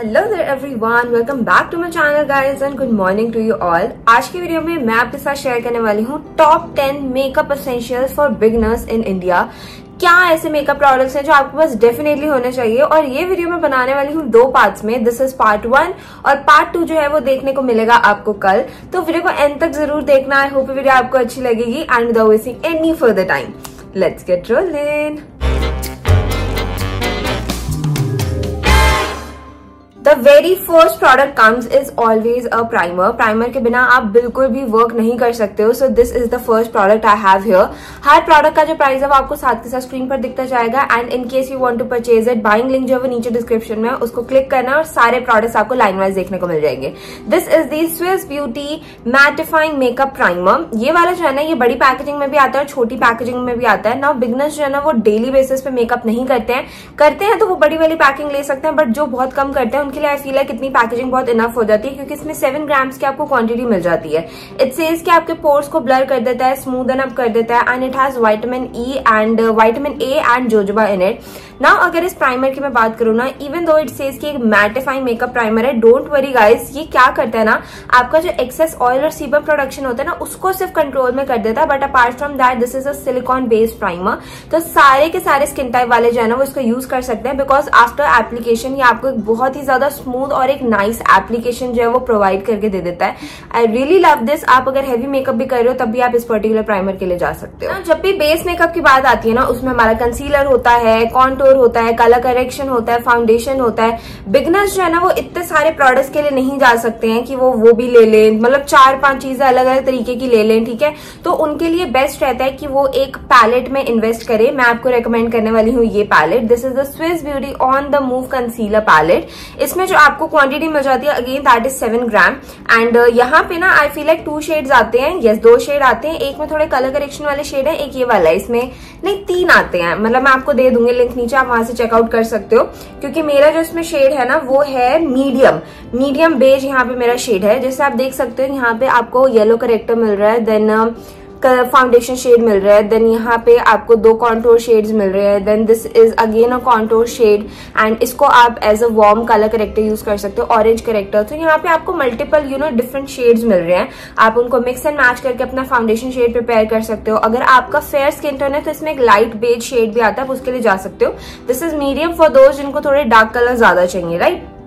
Hello there everyone welcome back to my channel guys and good morning to you all आज की video में मैं आपके साथ शेयर करने वाली हूँ top ten makeup essentials for beginners in India क्या ऐसे मेकअप प्रोडक्ट्स हैं जो आपके पास डेफिनेटली होने चाहिए? और ये वीडियो मैं बनाने वाली हूँ दो पार्ट्स में. दिस इज़ पार्ट वन और पार्ट टू जो है वो देखने को मिलेगा आपको कल. तो वीडियो को एंड तक ज़रूर देखना. आई होप वीडियो आपको अच्छी लगेगी and without wasting any further time let's get rolling the very first product comes is always a primer primer के बिना आप बिल्कुल भी वर्क नहीं कर सकते हो so this is the first product I have here her product का जो प्राइस है वो आपको साथ के साथ स्क्रीन पर दिखता जाएगा and in case you want to purchase it buying link जो है नीचे डिस्क्रिप्शन में उसको क्लिक करना और सारे प्रोडक्ट्स आपको लाइन वाइज देखने को मिल जाएँगे. This is the Swiss beauty mattifying makeup primer ये वाला जो है ना, ये बड़ी पैकेजिंग में भी आता है और छोटी पैकेजिंग में भी आता है. ना बिगनर्स जो है ना, वो डेली बेसिस पे मेकअप नहीं करते हैं. करते हैं तो वो बड़ी वाली पैकिंग ले सकते हैं बट जो बहुत कम करते हैं उनके लिए आई फील है कितनी पैकेजिंग बहुत इनफ हो जाती है, क्योंकि इसमें सेवन ग्राम्स की आपको क्वांटिटी मिल जाती है। इट सेज कि आपके पोर्स को ब्लर कर देता है स्मूदन अप कर देता है and it has vitamin E and vitamin A and jojoba in it ना अगर इस प्राइमर की मैं बात करूँ ना इवन दो इट सेज की एक मैटिफाइंग मेकअप प्राइमर है डोंट वरी गाइस ये क्या करता है ना, आपका जो एक्सेस ऑयल और सीबम प्रोडक्शन होता है ना, उसको सिर्फ़ कंट्रोल में कर देता है but apart from that this is a silicone based primer तो सारे के सारे स्किन टाइप वाले जो है ना, वो इसको यूज़ कर सकते हैं बिकॉज़ आफ्टर एप्लीकेशन ये आपको एक बहुत ही ज़्यादा स्मूथ और एक नाइस एप्लीकेशन जो है वो प्रोवाइड करके दे देता है। आई रियली लव दिस आप अगर हैवी मेकअप भी कर रहे हो, तब भी आप इस पर्टिकुलर प्राइमर के लिए जा सकते हो। जब भी बेस मेकअप की बात आती है ना, उसमें हमारा कंसीलर होता है कॉन्टोर होता है कलर करेक्शन होता है फाउंडेशन होता है। बिगनर्स जो है ना, वो इतने सारे प्रोडक्ट्स के लिए नहीं जा सकते हैं कि वो वो भी ले लें। मतलब चार पाँच चीज़ें अलग अलग तरीके की ले लें, ठीक है? तो उनके लिए बेस्ट रहता है कि वो एक पैलेट में इन्वेस्ट करे। मैं आपको रेकमेंड करने वाली हूँ ये palette this is the Swiss beauty on the move concealer palette इसमें जो आपको क्वांटिटी मिल जाती है again that is seven gram and यहाँ पे ना I feel like two shades आते हैं। यस दो शेड आते हैं। एक में थोड़े कलर करेक्शन वाले शेड है, एक ये वाला है। इसमें, नहीं, तीन आते हैं। मतलब मैं आपको दे दूँगी लिंक नीचे आप वहाँ से चेकआउट कर सकते हो, क्योंकि मेरा जो इसमें शेड है ना, वो है मीडियम मीडियम बेज यहाँ पे मेरा शेड है। जैसे आप देख सकते हो, यहाँ पे आपको येलो करेक्टर मिल रहा है देन फाउंडेशन शेड मिल रहा है देन यहाँ पे आपको दो कॉन्टोर शेड्स मिल रहे हैं then this is again a contour shade and इसको आप as a warm colour corrector use कर सकते हो ऑरेंज करेक्टर तो यहाँ पे आपको multiple you know different shades मिल रहे हैं। आप उनको मिक्स एंड मैच करके अपना फाउंडेशन शेड प्रिपेयर कर सकते हो। अगर आपका फेयर स्किन टोन है तो इसमें एक लाइट बेज शेड भी आता है, आप उसके लिए जा सकते हो। This is medium for those जिनको थोड़े डार्क कलर ज़्यादा चाहिए राइट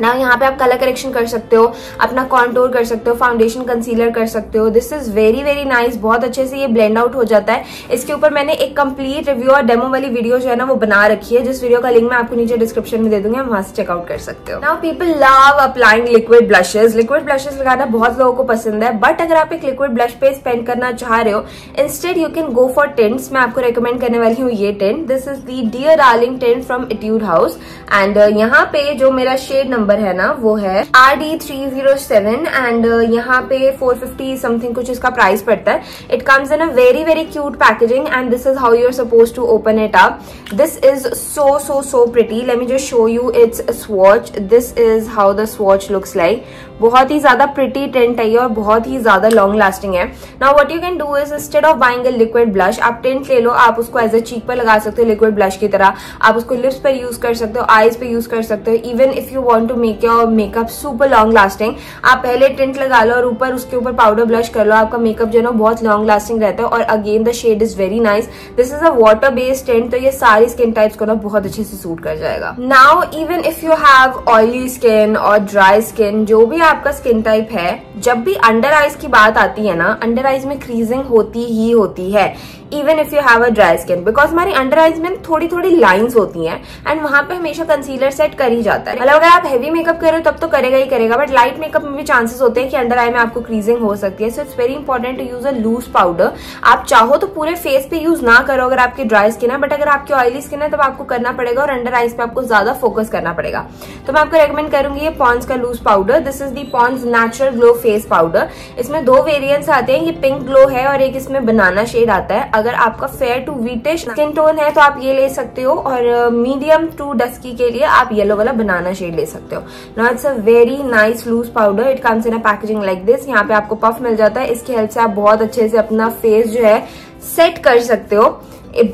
ना यहाँ पे आप कलर करेक्शन कर सकते हो, अपना कॉन्टोर कर सकते हो फाउंडेशन कंसीलर कर सकते हो। This is very very nice बहुत अच्छे से ये ब्लेंड आउट हो जाता है। इसके ऊपर मैंने एक कंप्लीट रिव्यू और डेमो वाली वीडियो जो है ना, वो बना रखी है। जिस वीडियो का लिंक मैं आपको नीचे डिस्क्रिप्शन में दे दूँगी, आप वहाँ से चेकआउट कर सकते हो। Now people love applying liquid blushes liquid blushes लगाना बहुत लोगों को पसंद है। बट अगर आप एक लिक्विड ब्लश पे स्पेंड करना चाह रहे हो instead you can go for tints मैं आपको रिकमेंड करने वाली हूँ ये tint this is the dear darling tint from Etude House and यहाँ पे जो मेरा शेड नंबर है ना, वो है R D three zero seven and यहाँ पे फोर फिफ्टी समथिंग कुछ इसका प्राइस पड़ता है। It comes in a very very cute packaging and this is how you are suppose to open it up this is so so so pretty let me just show you it's swatch this is how the swatch looks like बहुत ही ज़्यादा pretty tent है और बहुत ही ज़्यादा long lasting है। Now what you can do is instead of buying a liquid blush आप टेंट ले लो, आप उसको एज अ चीक पर लगा सकते हो लिक्विड ब्लश की तरह। आप उसको लिप्स पर यूज़ कर सकते हो आईज पे यूज़ कर सकते हो। Even if you want to make your makeup super long lasting आप पहले टेंट लगा लो और ऊपर उसके ऊपर पाउडर ब्लश कर लो। आपका मेकअप जो है ना बहुत लॉन्ग लास्टिंग रहता है और again the shade is very nice this is a water based tint तो ये सारी स्किन टाइप्स को ना बहुत अच्छे से सूट कर जाएगा। Now even if you have oily skin और ड्राई स्किन जो भी आपका स्किन टाइप है, जब भी अंडर आइज़ की बात आती है ना अंडर आइज़ में क्रीजिंग होती ही होती है। Even if you have a dry skin because हमारी अंडर आइज़ में थोड़ी थोड़ी लाइंस होती हैं एंड वहाँ पे हमेशा कंसीलर सेट कर ही जाता है। मतलब अगर आप हैवी मेकअप कर तब तो करेगा ही करेगा बट लाइट मेकअप में भी चांसेस होते हैं कि अंडर आई में आपको क्रीजिंग हो सकती है so it's very important to use a loose powder आप चाहो तो पूरे फेस पे यूज़ ना करो अगर आपकी ड्राई स्किन है बट अगर आपकी ऑयली स्किन है, तब आपको करना पड़ेगा और अंडर आइज़ पे आपको ज़्यादा फोकस करना पड़ेगा। तो मैं आपको रेकमेंड करूँगी ये पॉन्स का loose powder this is the Pond's natural glow face powder इसमें दो वेरियंट्स आते हैं, ये पिंक ग्लो है और एक इसमें बनाना शेड आता है। अगर आपका fair to wheatish skin tone है तो आप ये ले सकते हो। और मीडियम टू डस्की के लिए आप येलो वाला बनाना शेड ले सकते हो। Now it's a very nice loose powder it comes in a packaging like this यहाँ पे आपको पफ मिल जाता है। इसकी हेल्प से आप बहुत अच्छे से अपना फेस जो है सेट कर सकते हो।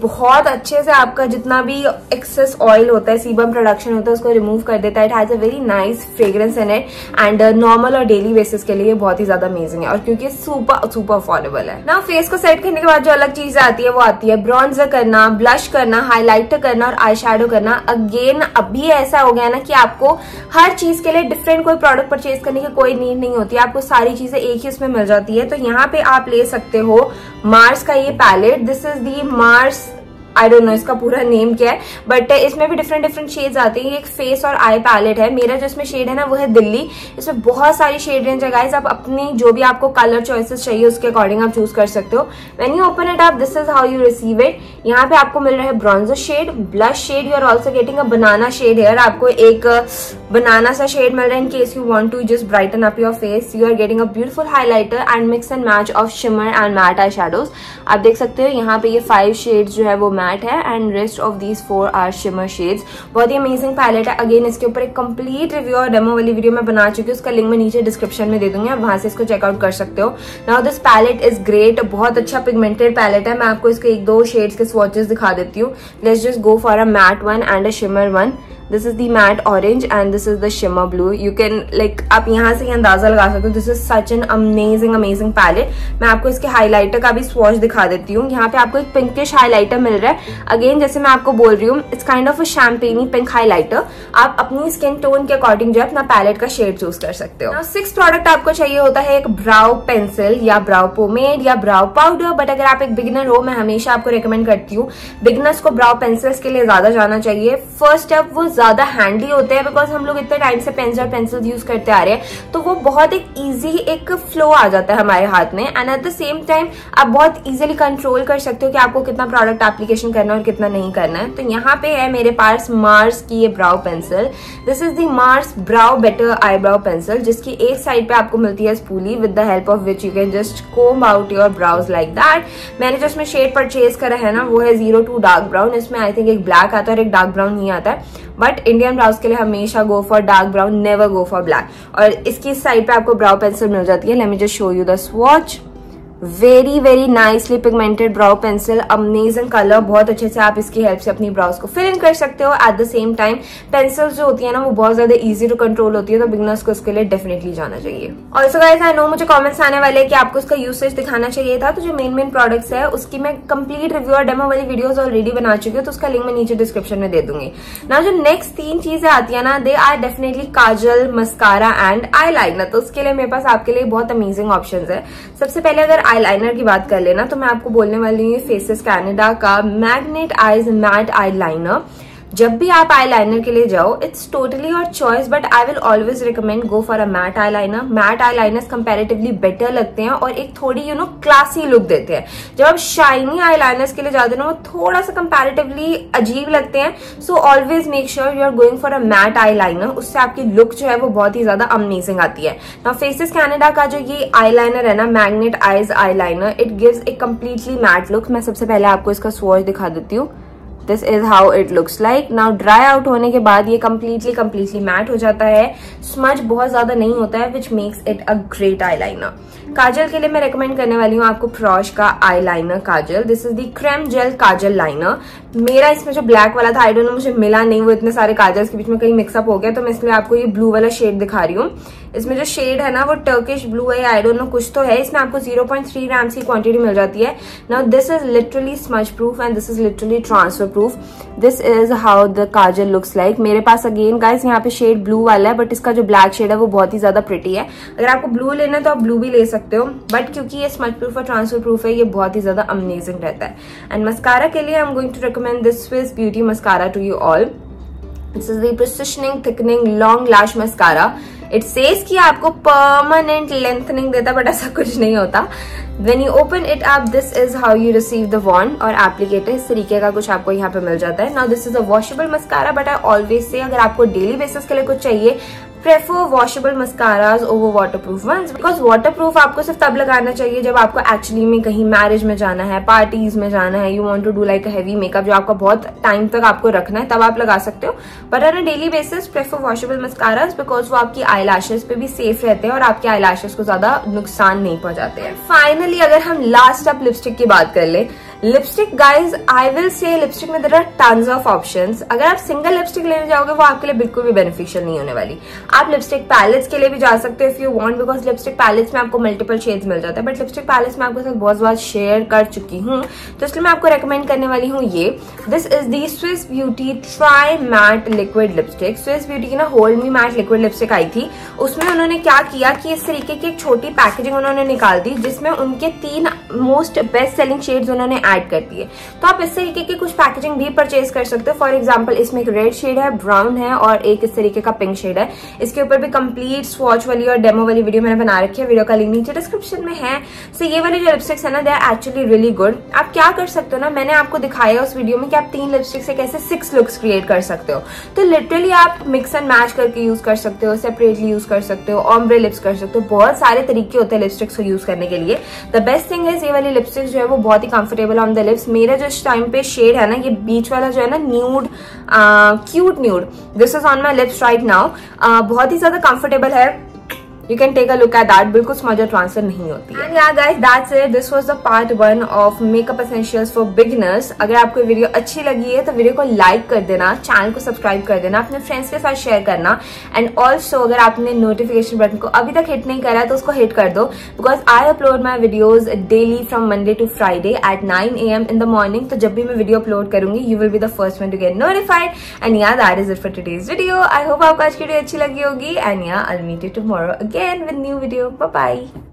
बहुत अच्छे से आपका जितना भी एक्सेस ऑयल होता है सीबम प्रोडक्शन होता है, उसको रिमूव कर देता है। It has a very nice fragrance in it and normal और डेली बेसिस के लिए बहुत ही ज़्यादा अमेजिंग है। और क्योंकि सुपर सुपर अफोर्डेबल है। ना फेस को सेट करने के बाद जो अलग चीज़ आती है, वो आती है। ब्रॉन्जर करना ब्लश करना हाईलाइटर करना और आई करना। अगेन अभी ऐसा हो गया ना कि आपको हर चीज़ के लिए डिफरेंट कोई प्रोडक्ट परचेज करने की कोई नीड नहीं होती। आपको सारी चीज़ें एक ही उसमें मिल जाती है। तो यहाँ पे आप ले सकते हो मार्स का ये palette this is the Mars course I don't know इसका पूरा नेम क्या है? बट इसमें भी डिफरेंट डिफरेंट शेड्स आते हैं। एक फेस और आई पैलेट है। मेरा जो इसमें शेड है ना, वो है दिल्ली। इसमें बहुत सारी शेड रेंज है गाइस आप अपनी जो भी आपको कलर चॉइसेस चाहिए, उसके अकॉर्डिंग आप चूज़ कर सकते हो। वेन यू ओपन इट आप this is how you receive it यहाँ पे आपको मिल रहा है bronzer shade blush shade you are also getting a banana shade here आपको एक बनाना सा शेड मिल रहा है in case you want to just brighten up your face you are getting a beautiful highlighter and mix and match of shimmer and matte eye shadows आप देख सकते हो, यहाँ पे ये फाइव शेड जो है वो मैट है and rest of these four are shimmer shades बहुत ही अमेजिंग पैलेट है। अगेन इसके ऊपर एक कंप्लीट रिव्यू और डेमो वाली वीडियो मैं बना चुकी हूँ। उसका लिंक मैं नीचे डिस्क्रिप्शन में दे दूँगी। आप वहाँ से इसको चेकआउट कर सकते हो। Now this palette is great बहुत अच्छा पिगमेंटेड पैलेट है। मैं आपको इसके एक दो शेड्स के स्वॉचेस दिखा देती हूँ। Let's just go for a matte one and a shimmer one this is the matte orange and this is the shimmer blue you can like आप यहाँ से ही अंदाज़ा लगा सकते हो। This is such an amazing amazing palette मैं आपको इसके हाईलाइटर का भी स्वॉच दिखा देती हूँ। यहाँ पे आपको एक पिंकिश हाईलाइटर मिल रहा है। अगेन जैसे मैं आपको बोल रही हूँ it's kind of a champagne pink highlighter आप अपनी स्किन टोन के अकॉर्डिंग जो है, अपना पैलेट का शेड चूज़ कर सकते हो। सिक्स प्रोडक्ट आपको चाहिए होता है एक ब्राउ पेंसिल या ब्राउ पोमेड या ब्राउ पाउडर बट अगर आप एक बिगिनर हो, मैं हमेशा आपको रिकमेंड करती हूँ बिगिनर्स को ब्राउ पेंसिल्स के लिए ज़्यादा जाना चाहिए। फ़र्स्ट स्टेप वो ज़्यादा हैंडी होते हैं बिकॉज़ हम लोग इतने टाइम से पेन्स और पेंसिल यूज़ करते आ रहे हैं तो वो बहुत एक ईजी एक फ्लो आ जाता है हमारे हाथ में and at the same time आप बहुत इजिली कंट्रोल कर सकते हो कि आपको कितना प्रोडक्ट एप्लीकेशन करना है और कितना नहीं करना है। तो यहाँ पे है मेरे पास मार्स की ये brow pencil this is the Mars brow better eye brow pencil जिसकी एक साइड पे आपको मिलती है spoolie with the help of which you can just comb out your brows like that मैंने जो इसमें शेड परचेज करा है ना, वो है ज़ीरो टू डार्क ब्राउन इसमें आई थिंक एक ब्लैक आता है और एक डार्क ब्राउन नहीं आता है। बट इंडियन ब्राउज के लिए हमेशा go for dark brown never go for black और इसकी साइड पे आपको ब्राउ पेंसिल मिल जाती है. Let me just show you the swatch very very nicely pigmented brow pencil amazing colour बहुत अच्छे से आप इसकी हेल्प से अपनी ब्राउज को फिल इन कर सकते हो। At the same time pencils जो होती है ना, वो बहुत ज़्यादा इजी टू कंट्रोल होती है तो बिगनर्स को इसके लिए डेफिनेटली जाना चाहिए। और गाइस आई नो मुझे कॉमेंट्स आने वाले कि आपको इसका यूसेज दिखाना चाहिए था तो जो मेन मेन प्रोडक्ट्स है, उसकी मैं कंप्लीट रिव्यू और डेमो वाली वीडियोस ऑलरेडी बना चुकी हूँ तो उसका लिंक मैं नीचे डिस्क्रिप्शन में दे दूँगी। ना जो नेक्स्ट तीन चीज़ें आती है ना they are definitely kajal mascara and eye तो उसके लिए मेरे पास आपके लिए बहुत अमेजिंग ऑप्शन है। सबसे पहले अगर आई लाइनर की बात कर लेना तो मैं आपको बोलने वाली हूँ फेसेस कैनेडा का magnet eyes matte eye liner जब भी आप आई लाइनर के लिए जाओ it's totally your choice but I will always recommend go for a matte eyeliner matte eyeliner comparatively better लगते हैं और एक थोड़ी यू नो क्लासी लुक देते हैं। जब आप शाइनी आई लाइनर्स के लिए जाते हैं वो थोड़ा सा कंपेरेटिवली अजीब लगते हैं। So always make sure you are going for a matte eyeliner उससे आपकी लुक जो है वो बहुत ही ज़्यादा अमेजिंग आती है। ना फेसिस कैनेडा का जो ये आई लाइनर है ना magnet eyes eyeliner it gives a completely matte look मैं सबसे पहले आपको इसका स्वॉच दिखा देती हूँ। This is how it looks like now dry out होने के बाद ये कम्प्लीटली कम्प्लीटली मैट हो जाता है। स्मच बहुत ज़्यादा नहीं होता है which makes it a great eyeliner kajal के लिए मैं रेकमेंड करने वाली हूँ आपको फ्रॉश का eyeliner kajal. This is the creme gel kajal liner मेरा इसमें जो ब्लैक वाला था आई डोंट नो मुझे मिला नहीं। वो इतने सारे काजल्स के बीच में कहीं मिक्सअप हो गया तो मैं इसलिए आपको ये ब्लू वाला शेड दिखा रही हूँ। इसमें जो शेड है ना, वो टर्किश ब्लू है आई डोंट नो कुछ तो है। इसमें आपको 0.3 पॉइंट ग्राम्स की क्वांटिटी मिल जाती है। Now this is literally smudge proof and this is literally transfer proof this is how the kajal looks like मेरे पास अगेन गाइस यहाँ पे शेड ब्लू वाला है बट इसका जो ब्लैक शेड है, वो बहुत ही ज़्यादा प्रिटी है। अगर आपको ब्लू लेना है तो आप ब्लू भी ले सकते हो। बट क्योंकि ये स्मच प्रूफ और ट्रांसफ़र प्रूफ है, ये बहुत ही ज़्यादा अमेजिंग रहता है। एंड मस्कारा के लिए I am going to recommend this Swiss Beauty mascara to you all this is the precisioning thickening long lash mascara it says कि आपको परमानेंट लेंथनिंग देता बट ऐसा कुछ नहीं होता। वेन यू ओपन इट आप this is how you receive the wand और applicator इस तरीके का कुछ आपको यहाँ पे मिल जाता है। Now this is a washable mascara but I always say अगर आपको डेली बेसिस के लिए कुछ चाहिए prefer washable mascaras over waterproof ones because waterproof आपको सिर्फ़ तब लगाना चाहिए जब आपको एक्चुअली में कहीं मैरिज में जाना है पार्टीज़ में जाना है you want to do like heavy makeup जो आपका बहुत टाइम तक आपको रखना है, तब आप लगा सकते हो। But on a daily basis prefer washable mascaras because वो आपकी आई पे भी सेफ़ रहते हैं और आपके आई को ज़्यादा नुकसान नहीं पहुंचाते हैं। फाइनली अगर हम लास्ट आप लिपस्टिक की बात कर ले lipstick guys I will say lipstick में there are tons of option अगर आप सिंगल लिपस्टिक लेने जाओगे, वो आपके लिए बिल्कुल भी बेनिफिशियल नहीं होने वाली। आप लिपस्टिक पैलेट्स के लिए भी जा सकते हो if you want because lipstick palettes में आपको मल्टीपल शेड्स मिल जाते हैं। बट लिपस्टिक पैलेट्स में आपके साथ बहुत बार शेयर कर चुकी हूँ। तो इसलिए मैं आपको रिकमेंड करने वाली हूँ ये। This is the Swiss Beauty try matte liquid lipstick Swiss Beauty की ना hold me matte liquid lipstick आई थी। उसमें उन्होंने क्या किया कि इस तरीके की एक छोटी पैकेजिंग उन्होंने निकाल दी, जिसमें उनके तीन मोस्ट बेस्ट सेलिंग शेड्स उन्होंने ऐड कर दिए तो आप इस तरीके की कुछ पैकेजिंग भी परचेज कर सकते हो। फॉर एग्ज़ाम्पल इसमें एक रेड शेड है ब्राउन है और एक इस तरीके का पिंक शेड है। इसके ऊपर भी कंप्लीट स्वॉच वाली और डेमो वाली वीडियो मैंने बना रखी है। वीडियो का लिंक नीचे डिस्क्रिप्शन में है। सो ये वाली जो लिपस्टिक्स है ना they are actually really good आप क्या कर सकते हो ना, मैंने आपको दिखाया उस वीडियो में कि आप तीन लिपस्टिक से कैसे सिक्स लुक्स क्रिएट कर सकते हो। तो लिटरली आप मिक्स एंड मैच करके यूज़ कर सकते हो सेपरेटली यूज़ कर सकते हो ऑम्ब्रे लिप्स कर सकते हो। बहुत सारे तरीके होते हैं लिपस्टिक्स को यूज़ करने के लिए। द बेस्ट थिंग इज़ ये वाली लिपस्टिक जो है वो बहुत ही कंफर्टेबल ऑन द लिप्स मेरा जो इस टाइम पे शेड है ना, ये बीच वाला जो है ना nude cute nude this is on my lips right now बहुत ही ज़्यादा कंफर्टेबल है। You can take a look at that बिल्कुल स्मजर ट्रांसफ़र नहीं होती है। Yeah guys that's it this was the part one of makeup essentials for beginners अगर आपको वीडियो अच्छी लगी है तो वीडियो को लाइक कर देना चैनल को सब्सक्राइब कर देना, अपने फ्रेंड्स के साथ शेयर करना। एंड ऑल्सो अगर आपने नोटिफिकेशन बटन को अभी तक हिट नहीं करा तो उसको हिट कर दो। Because I upload my videos daily from Monday to Friday at nine A M in the morning तो जब भी मैं वीडियो अपलोड करूँगी you will be the first one to get notified and yeah that is it for today's video I hope आपको आज की video अच्छी लगी होगी। And yeah I meet you again with new video Bye bye.